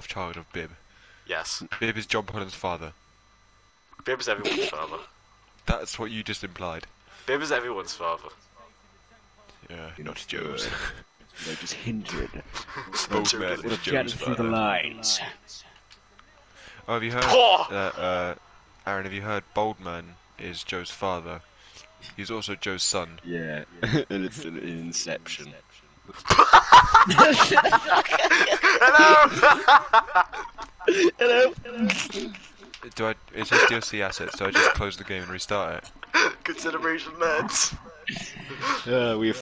half child of Bib. Yes. Bib is John Pollen's father. Bib is everyone's father. That's what you just implied. Bib is everyone's father. Yeah, not Joe's. They just hinted. Old Joe man is Joe's through the father. lines. Oh, have you heard? Uh, uh, Aaron, have you heard? Boldman is Joe's father. He's also Joe's son. Yeah, and it's an inception. Hello. Do I? It says DLC assets. Do I just close the game and restart it? Consideration meds. Uh, we have